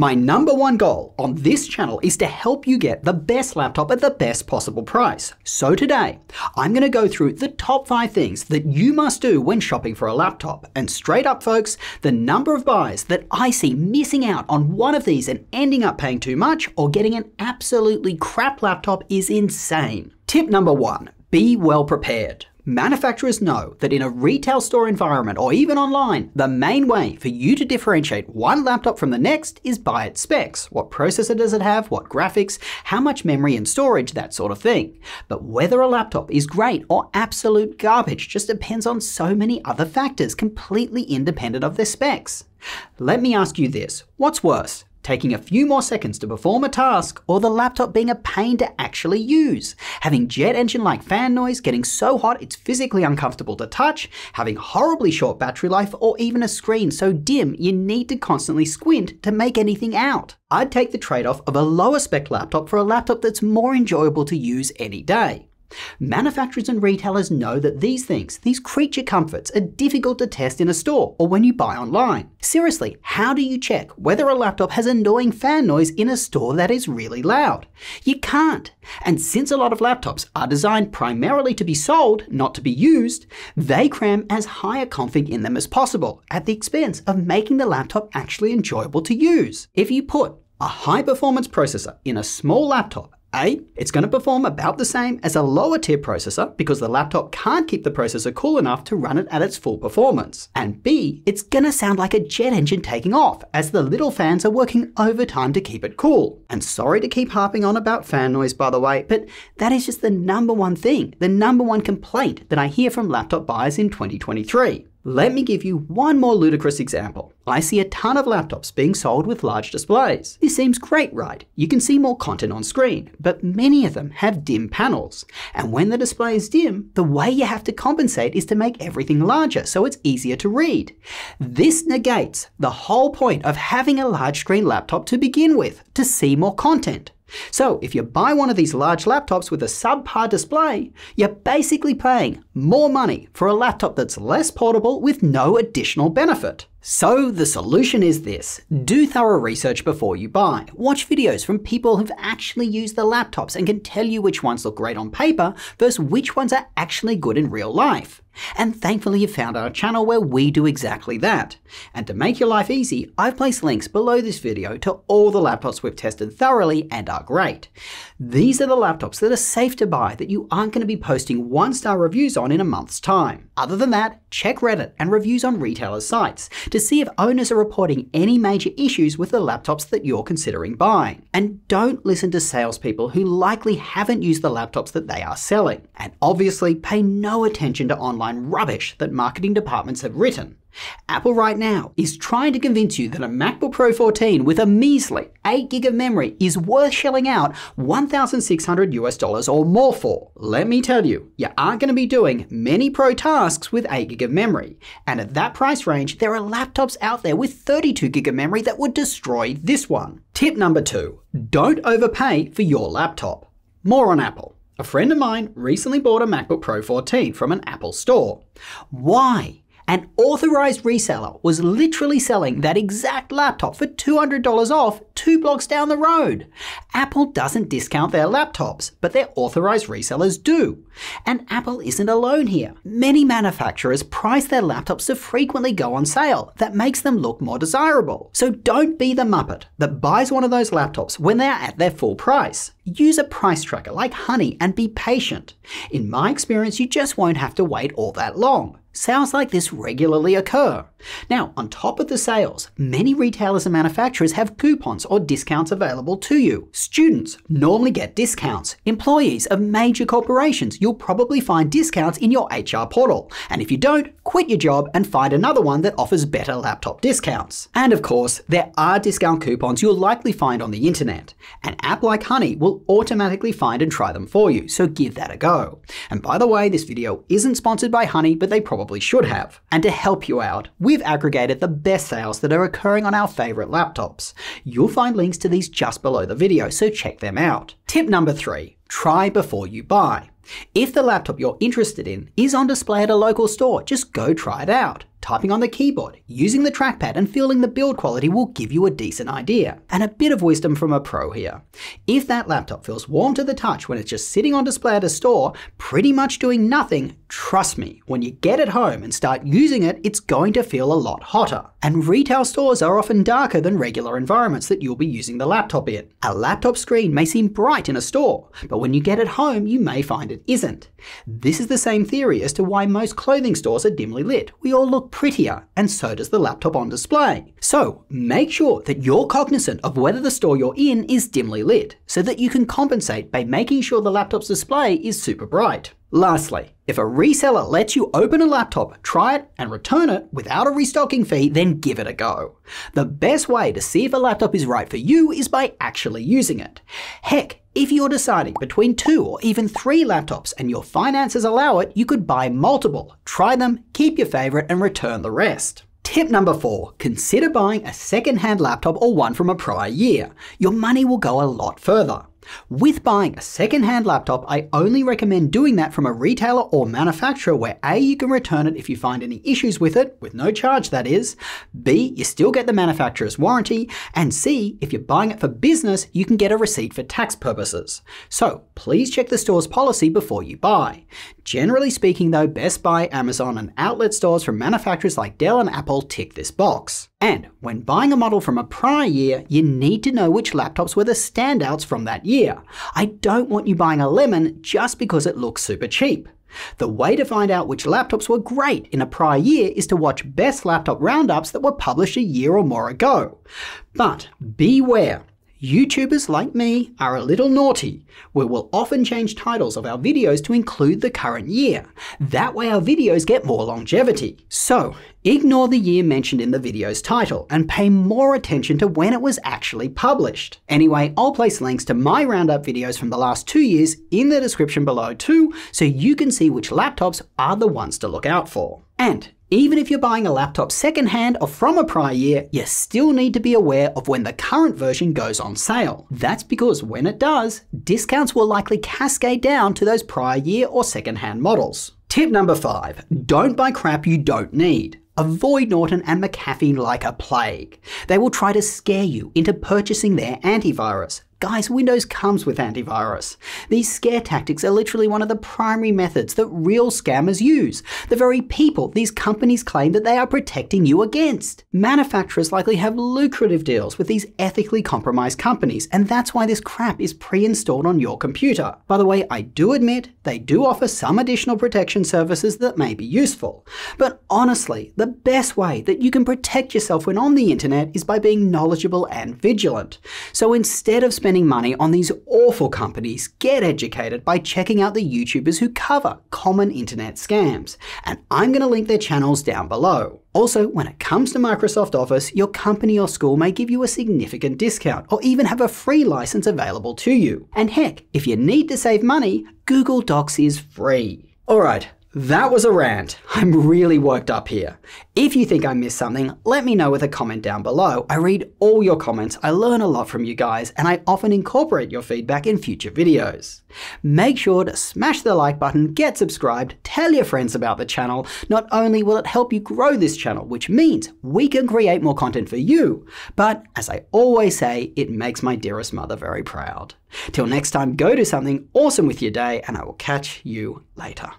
My number one goal on this channel is to help you get the best laptop at the best possible price. So today, I'm going to go through the top five things that you must do when shopping for a laptop. And straight up folks, the number of buyers that I see missing out on one of these and ending up paying too much or getting an absolutely crap laptop is insane. Tip number one, be well prepared. Manufacturers know that in a retail store environment or even online, the main way for you to differentiate one laptop from the next is by its specs. What processor does it have? What graphics? How much memory and storage? That sort of thing. But whether a laptop is great or absolute garbage just depends on so many other factors completely independent of their specs. Let me ask you this. What's worse? Taking a few more seconds to perform a task, or the laptop being a pain to actually use. Having jet engine like fan noise, getting so hot it's physically uncomfortable to touch, having horribly short battery life, or even a screen so dim you need to constantly squint to make anything out. I'd take the trade off of a lower spec laptop for a laptop that's more enjoyable to use any day. Manufacturers and retailers know that these things, these creature comforts, are difficult to test in a store or when you buy online. Seriously, how do you check whether a laptop has annoying fan noise in a store that is really loud? You can't. And since a lot of laptops are designed primarily to be sold, not to be used, they cram as high a config in them as possible at the expense of making the laptop actually enjoyable to use. If you put a high performance processor in a small laptop a, it's going to perform about the same as a lower tier processor because the laptop can't keep the processor cool enough to run it at its full performance. And B, it's going to sound like a jet engine taking off as the little fans are working overtime to keep it cool. And sorry to keep harping on about fan noise by the way, but that is just the number one thing, the number one complaint that I hear from laptop buyers in 2023. Let me give you one more ludicrous example. I see a ton of laptops being sold with large displays. This seems great, right? You can see more content on screen, but many of them have dim panels. And when the display is dim, the way you have to compensate is to make everything larger so it's easier to read. This negates the whole point of having a large screen laptop to begin with, to see more content. So if you buy one of these large laptops with a subpar display, you're basically paying more money for a laptop that's less portable with no additional benefit. So the solution is this. Do thorough research before you buy. Watch videos from people who've actually used the laptops and can tell you which ones look great on paper versus which ones are actually good in real life. And thankfully you've found our channel where we do exactly that. And to make your life easy, I've placed links below this video to all the laptops we've tested thoroughly and are great. These are the laptops that are safe to buy that you aren't going to be posting one star reviews on in a month's time. Other than that, check Reddit and reviews on retailers' sites to see if owners are reporting any major issues with the laptops that you're considering buying. And don't listen to salespeople who likely haven't used the laptops that they are selling. And obviously pay no attention to online rubbish that marketing departments have written. Apple right now is trying to convince you that a MacBook Pro 14 with a measly 8 gig of memory is worth shelling out 1,600 US dollars or more for. Let me tell you, you aren't going to be doing many pro tasks with 8 gig of memory. And at that price range, there are laptops out there with 32 gig of memory that would destroy this one. Tip number two, don't overpay for your laptop. More on Apple. A friend of mine recently bought a MacBook Pro 14 from an Apple store. Why? An authorized reseller was literally selling that exact laptop for $200 off two blocks down the road. Apple doesn't discount their laptops, but their authorized resellers do. And Apple isn't alone here. Many manufacturers price their laptops to frequently go on sale. That makes them look more desirable. So don't be the muppet that buys one of those laptops when they're at their full price. Use a price tracker like Honey and be patient. In my experience, you just won't have to wait all that long. Sales like this regularly occur. Now, on top of the sales, many retailers and manufacturers have coupons or discounts available to you. Students normally get discounts. Employees of major corporations, you'll probably find discounts in your HR portal. And if you don't, quit your job and find another one that offers better laptop discounts. And of course, there are discount coupons you'll likely find on the internet. An app like Honey will automatically find and try them for you, so give that a go. And by the way, this video isn't sponsored by Honey, but they probably probably should have. And to help you out, we've aggregated the best sales that are occurring on our favorite laptops. You'll find links to these just below the video, so check them out. Tip number three, try before you buy. If the laptop you're interested in is on display at a local store, just go try it out. Typing on the keyboard, using the trackpad, and feeling the build quality will give you a decent idea. And a bit of wisdom from a pro here. If that laptop feels warm to the touch when it's just sitting on display at a store, pretty much doing nothing, trust me, when you get it home and start using it, it's going to feel a lot hotter. And retail stores are often darker than regular environments that you'll be using the laptop in. A laptop screen may seem bright in a store, but when you get it home, you may find it isn't. This is the same theory as to why most clothing stores are dimly lit. We all look prettier, and so does the laptop on display. So make sure that you're cognizant of whether the store you're in is dimly lit, so that you can compensate by making sure the laptop's display is super bright. Lastly, if a reseller lets you open a laptop, try it, and return it without a restocking fee, then give it a go. The best way to see if a laptop is right for you is by actually using it. Heck, if you're deciding between two or even three laptops and your finances allow it, you could buy multiple, try them, keep your favorite, and return the rest. Tip number four, consider buying a second-hand laptop or one from a prior year. Your money will go a lot further. With buying a second-hand laptop, I only recommend doing that from a retailer or manufacturer where A, you can return it if you find any issues with it, with no charge that is, B, you still get the manufacturer's warranty, and C, if you're buying it for business, you can get a receipt for tax purposes. So please check the store's policy before you buy. Generally speaking though, Best Buy, Amazon, and outlet stores from manufacturers like Dell and Apple tick this box. And when buying a model from a prior year, you need to know which laptops were the standouts from that year. I don't want you buying a lemon just because it looks super cheap. The way to find out which laptops were great in a prior year is to watch best laptop roundups that were published a year or more ago. But beware, YouTubers like me are a little naughty, we will often change titles of our videos to include the current year. That way our videos get more longevity. So, ignore the year mentioned in the video's title and pay more attention to when it was actually published. Anyway, I'll place links to my roundup videos from the last two years in the description below too, so you can see which laptops are the ones to look out for. And even if you're buying a laptop secondhand or from a prior year, you still need to be aware of when the current version goes on sale. That's because when it does, discounts will likely cascade down to those prior year or secondhand models. Tip number five, don't buy crap you don't need. Avoid Norton and McAfee like a plague. They will try to scare you into purchasing their antivirus. Guys, Windows comes with antivirus. These scare tactics are literally one of the primary methods that real scammers use, the very people these companies claim that they are protecting you against. Manufacturers likely have lucrative deals with these ethically compromised companies, and that's why this crap is pre-installed on your computer. By the way, I do admit they do offer some additional protection services that may be useful. But honestly, the best way that you can protect yourself when on the internet is by being knowledgeable and vigilant. So instead of spending spending money on these awful companies, get educated by checking out the YouTubers who cover common internet scams. And I'm going to link their channels down below. Also, when it comes to Microsoft Office, your company or school may give you a significant discount or even have a free license available to you. And heck, if you need to save money, Google Docs is free. Alright, that was a rant. I'm really worked up here. If you think I missed something, let me know with a comment down below. I read all your comments, I learn a lot from you guys, and I often incorporate your feedback in future videos. Make sure to smash the like button, get subscribed, tell your friends about the channel. Not only will it help you grow this channel, which means we can create more content for you, but as I always say, it makes my dearest mother very proud. Till next time, go do something awesome with your day, and I will catch you later.